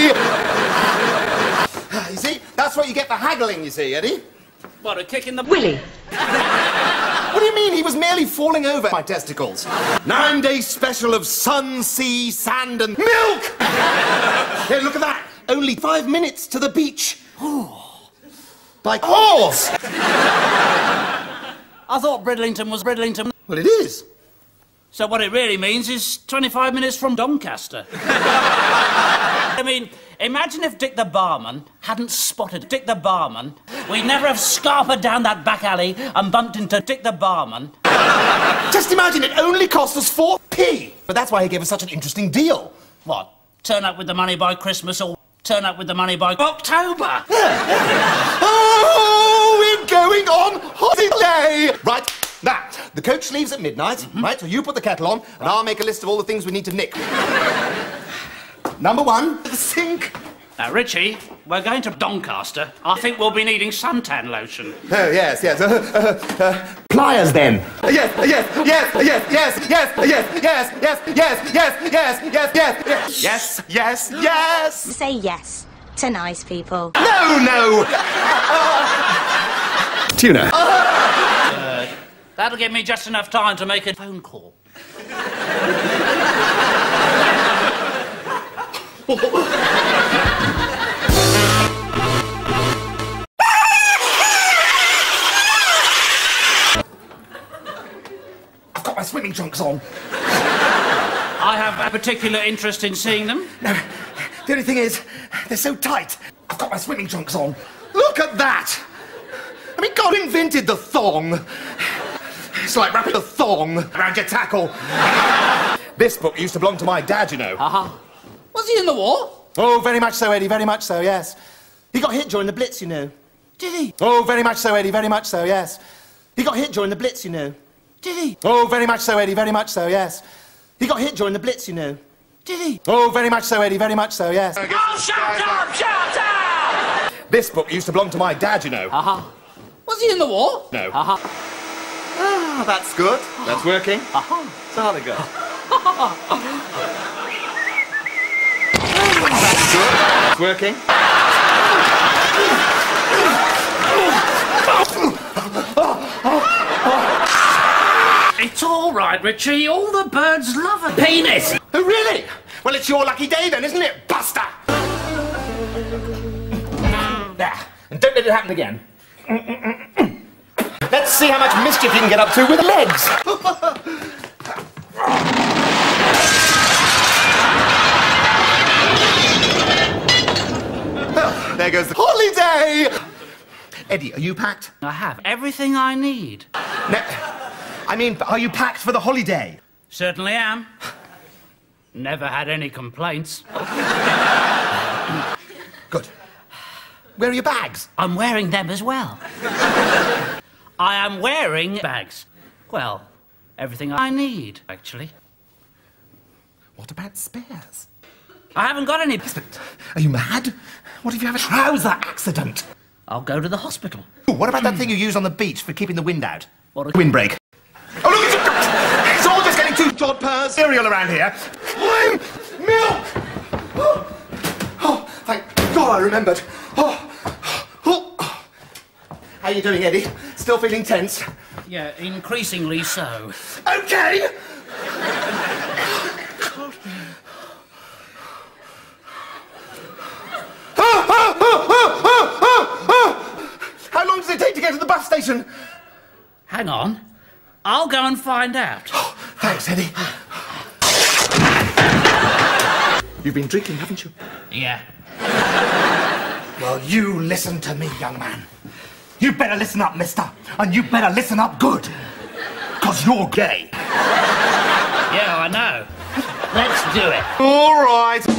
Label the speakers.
Speaker 1: holiday! you see, that's what you get for haggling, you see, Eddie.
Speaker 2: What, a kick in the...
Speaker 3: Willie.
Speaker 1: What do you mean? He was merely falling over my testicles. Nine day special of sun, sea, sand, and milk! Here, look at that. Only five minutes to the beach. By horse!
Speaker 2: I thought Bridlington was Bridlington.
Speaker 1: Well, it is.
Speaker 2: So what it really means is 25 minutes from Doncaster. I mean, imagine if Dick the barman hadn't spotted Dick the barman. We'd never have scarpered down that back alley and bumped into Dick the barman.
Speaker 1: Just imagine, it only cost us 4p. But that's why he gave us such an interesting deal.
Speaker 2: What? Turn up with the money by Christmas or turn up with the money by October?
Speaker 1: Oh, we're going on holiday! Right, now, the coach leaves at midnight, right? So you put the kettle on, and I'll make a list of all the things we need to nick. Number one, the sink.
Speaker 2: Now, Richie, we're going to Doncaster. I think we'll be needing suntan lotion.
Speaker 1: Oh, yes, yes. Uh, uh, uh, pliers, then. Yes, yes, yes, yes, yes, yes, yes, yes, yes, yes, yes, yes, yes, yes, yes, yes, yes.
Speaker 3: Say yes to nice people.
Speaker 1: No, no. Tuna.
Speaker 2: That'll give me just enough time to make a phone call.
Speaker 1: I've got my swimming trunks on.
Speaker 2: I have a particular interest in seeing them.
Speaker 1: No, the only thing is, they're so tight. I've got my swimming trunks on. Look at that! I mean, God invented the thong. It's like wrapping a thong around your tackle. this book used to belong to my dad, you know.
Speaker 2: Uh-huh. Was he in the war?
Speaker 1: Oh, very much so, Eddie, very much so, yes. He got hit during the Blitz, you know.
Speaker 2: Did he?
Speaker 1: Oh, very much so, Eddie, very much so, yes. He got hit during the Blitz, you know.
Speaker 2: Did he?
Speaker 1: Oh, very much so, Eddie, very much so, yes. He got hit during the Blitz, you know.
Speaker 2: Did he?
Speaker 1: Oh, very much so, Eddie, very much so, yes.
Speaker 2: Oh, shut up! Shut up!
Speaker 1: This book used to belong to my dad, you know.
Speaker 2: Uh-huh. Was he in the war?
Speaker 1: No.
Speaker 2: Uh-huh.
Speaker 1: Ah, that's good. That's working.
Speaker 2: Uh-huh.
Speaker 1: So how that's good. It's working.
Speaker 2: It's all right, Richie. All the birds love a penis.
Speaker 1: Oh, really? Well, it's your lucky day then, isn't it, Buster? There. And don't let it happen again. Let's see how much mischief you can get up to with legs. Oh, there goes the holiday. Eddie, are you packed?
Speaker 2: I have everything I need.
Speaker 1: No, I mean, are you packed for the holiday?
Speaker 2: Certainly am. Never had any complaints.
Speaker 1: Good. Where are your bags?
Speaker 2: I'm wearing them as well. I am wearing bags. Well, everything I need, actually.
Speaker 1: What about spares?
Speaker 2: I haven't got any.
Speaker 1: Are you mad? What if you have a trouser accident?
Speaker 2: I'll go to the hospital.
Speaker 1: Ooh, what about that thing you use on the beach for keeping the wind out?
Speaker 2: What a-
Speaker 1: Windbreak. Oh, look at you! It's all just getting too Jod Purrs cereal around here. Time! Milk! Oh, oh, thank God I remembered. Oh, oh. oh. How are you doing, Eddie? Still feeling tense?
Speaker 2: Yeah, increasingly so.
Speaker 1: Okay! How long does it take to get to the bus station?
Speaker 2: Hang on. I'll go and find out.
Speaker 1: Thanks, Eddie. You've been drinking, haven't you?
Speaker 2: Yeah.
Speaker 1: Well, you listen to me, young man. You better listen up, mister. And you better listen up good. Because you're gay.
Speaker 2: Yeah, I know. Let's do it.
Speaker 1: All right.